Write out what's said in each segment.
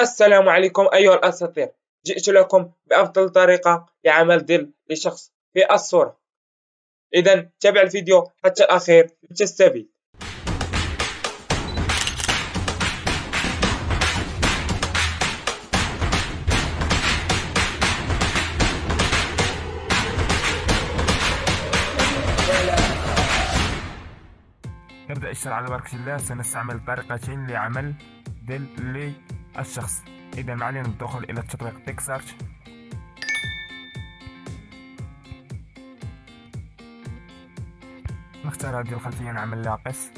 السلام عليكم أيها الأساطير جئت لكم بأفضل طريقة لعمل ظل لشخص في الصورة. إذا تابع الفيديو حتى الأخير لتستفيد. نبدأ الشرح على بركة الله. سنستعمل طريقتين لعمل دل للشخص إذا ما علينا الدخول إلى تطبيق بيك سيرش نختار هذه الخلفية نعمل لها قس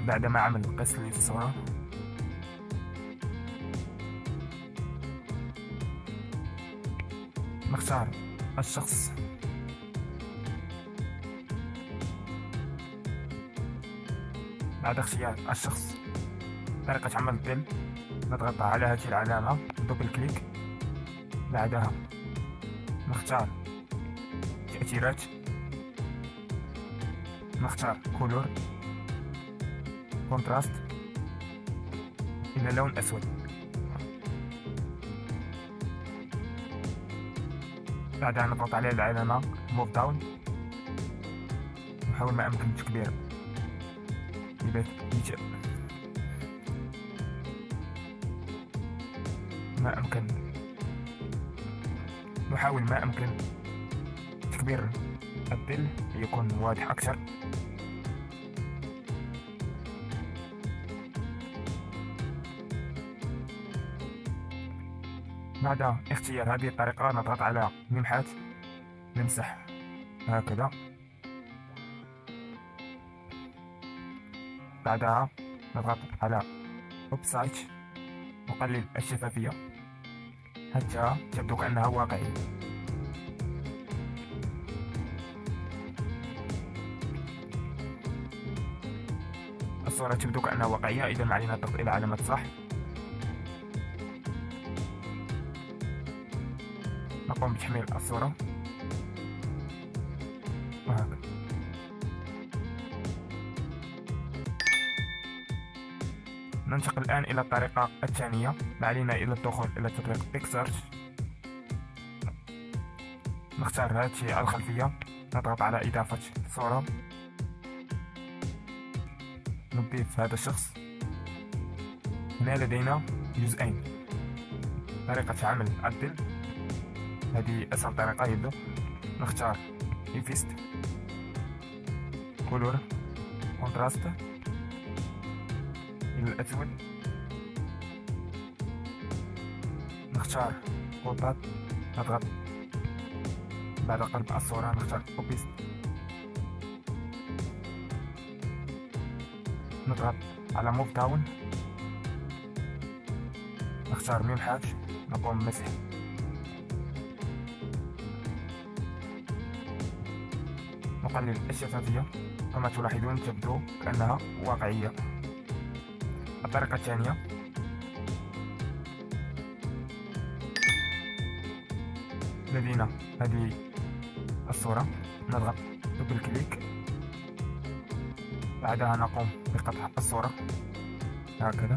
بعد ما عمل قس للصورة نختار الشخص. بعد اختيار الشخص. طريقة عمل الظل نضغط على هذه العلامة. double click بعدها نختار تأثيرات. نختار color contrast إلى لون أسود. بعدها نضغط على العلامة موف داون نحاول ما أمكن تكبير يبقى ما أمكن نحاول ما أمكن تكبير الظل ليكون واضح أكثر. بعد اختيار هذه الطريقة نضغط على لمحات نمسح هكذا. بعدها نضغط على ويب نقلل الشفافية. حتى تبدو كأنها واقعية. الصورة تبدو كأنها واقعية إذا علينا الضغط إلى علامة صح نقوم بتحميل الصورة. ننتقل الآن إلى الطريقة الثانية. ما علينا إلى الدخول إلى تطبيق بيكسارت نختار هذه الخلفية. نضغط على إضافة صورة. نضيف هذا الشخص. هنا لدينا جزئين. طريقة عمل الدل هذه أسهل طريقة يبدو. نختار إيفيست كولور كونتراست الأسود نختار قطعة نضغط بعد قلب الصورة نختار كوبيست. نضغط على موف داون نختار حاج نقوم بمسح. نقلل الشفافية. كما تلاحظون تبدو كأنها واقعية. الطريقة الثانية لدينا هذه الصورة. نضغط double click بعدها نقوم بقطع الصورة. هكذا.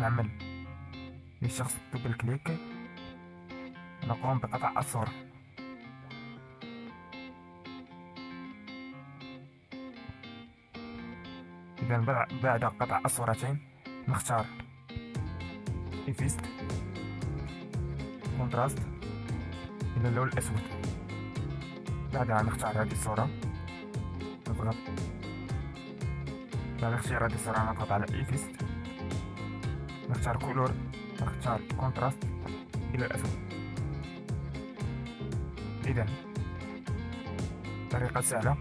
نعمل للشخص double click نقوم بقطع الصورة. إذا بعد قطع الصورتين نختار effects contrast إلى اللون الأسود. بعدها نختار هذه الصورة. نضغط. بعد اختيار هذه الصورة نضغط على effects نختار color نختار contrast إلى الأسود. إذا طريقة سهلة.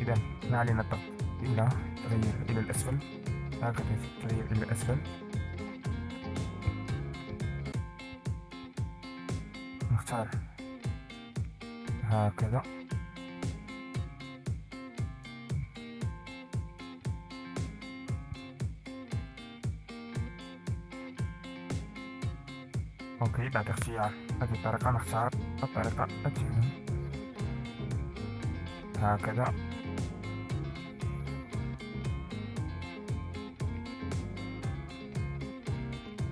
إذا ما علينا الضغط. إلا تغير إلى الأسفل. هكذا تغير إلى الأسفل. نختار هكذا. أوكي بعد اختيار هذه الطريقة نختار الطريقة الثانية هكذا.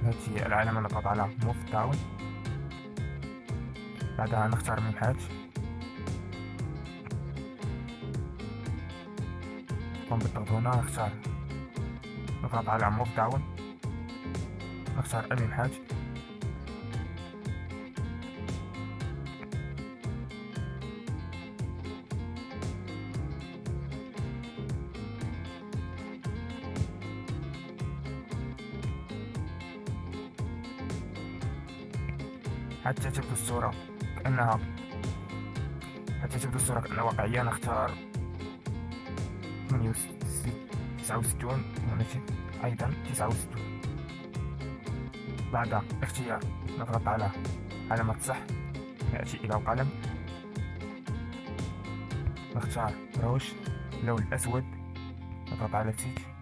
هذه العلامة نضغط على موف داون بعدها نختار من حاج نقوم بالضغط هنا نختار. نضغط على موف داون نختار المنحاج حتى تبدو الصورة كأنها حتى تبدو الصورة كأنها واقعية. تسعة وستون. أيضا تسعة وستون. بعد اختيار نضغط على علامة صح نأتي إلى القلم. نختار روش اللون الأسود نضغط على تيك.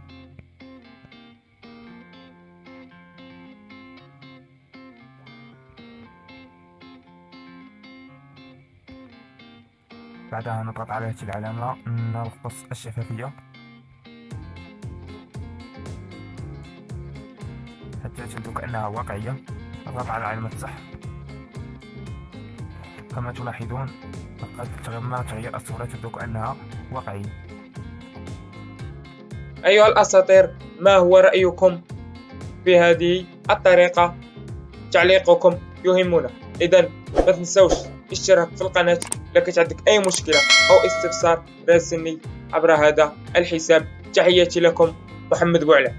بعدها نضغط على هذه العلامة نرقص الشفافية. حتى تبدو كأنها واقعية. نضغط على علامة صح كما تلاحظون قد تم تغيير الصورة تبدو كأنها واقعية. أيها الأساطير ما هو رأيكم في هذه الطريقة؟ تعليقكم يهمنا. إذا ما تنسوش اشتراك في القناة. لك عندك أي مشكلة أو استفسار راسلني عبر هذا الحساب. تحياتي لكم محمد بوعلة.